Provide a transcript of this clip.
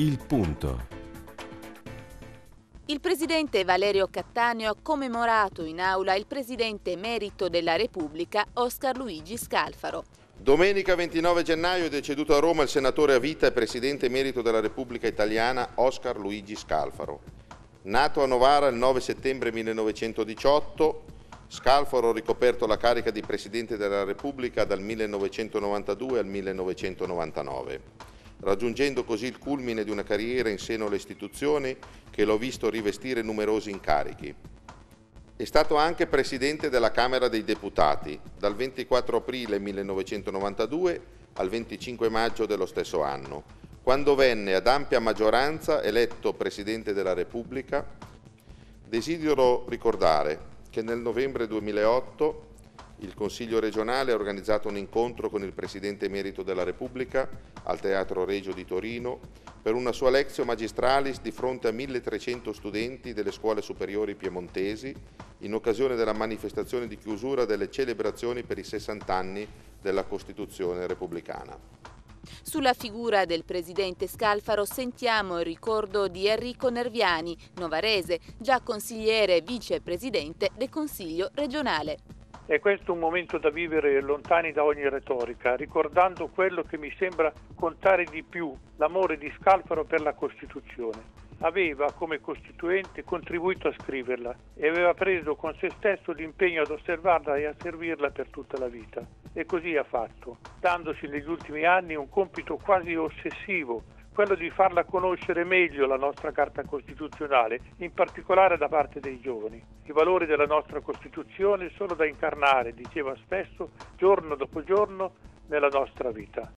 Il punto. Il presidente Valerio Cattaneo ha commemorato in aula il presidente emerito della Repubblica Oscar Luigi Scalfaro. Domenica 29 gennaio è deceduto a Roma il senatore a vita e presidente emerito della Repubblica Italiana Oscar Luigi Scalfaro. Nato a Novara il 9 settembre 1918, Scalfaro ha ricoperto la carica di Presidente della Repubblica dal 1992 al 1999 raggiungendo così il culmine di una carriera in seno alle istituzioni che l'ho visto rivestire numerosi incarichi. È stato anche Presidente della Camera dei Deputati dal 24 aprile 1992 al 25 maggio dello stesso anno, quando venne ad ampia maggioranza eletto Presidente della Repubblica. Desidero ricordare che nel novembre 2008 il Consiglio regionale ha organizzato un incontro con il Presidente emerito della Repubblica al Teatro Regio di Torino per una sua lezio magistralis di fronte a 1300 studenti delle scuole superiori piemontesi in occasione della manifestazione di chiusura delle celebrazioni per i 60 anni della Costituzione repubblicana. Sulla figura del presidente Scalfaro sentiamo il ricordo di Enrico Nerviani, novarese, già consigliere e vicepresidente del Consiglio regionale. È questo un momento da vivere lontani da ogni retorica, ricordando quello che mi sembra contare di più, l'amore di Scalfaro per la Costituzione. Aveva come costituente contribuito a scriverla e aveva preso con se stesso l'impegno ad osservarla e a servirla per tutta la vita. E così ha fatto, dandosi negli ultimi anni un compito quasi ossessivo quello di farla conoscere meglio la nostra Carta Costituzionale, in particolare da parte dei giovani. I valori della nostra Costituzione sono da incarnare, diceva spesso, giorno dopo giorno, nella nostra vita.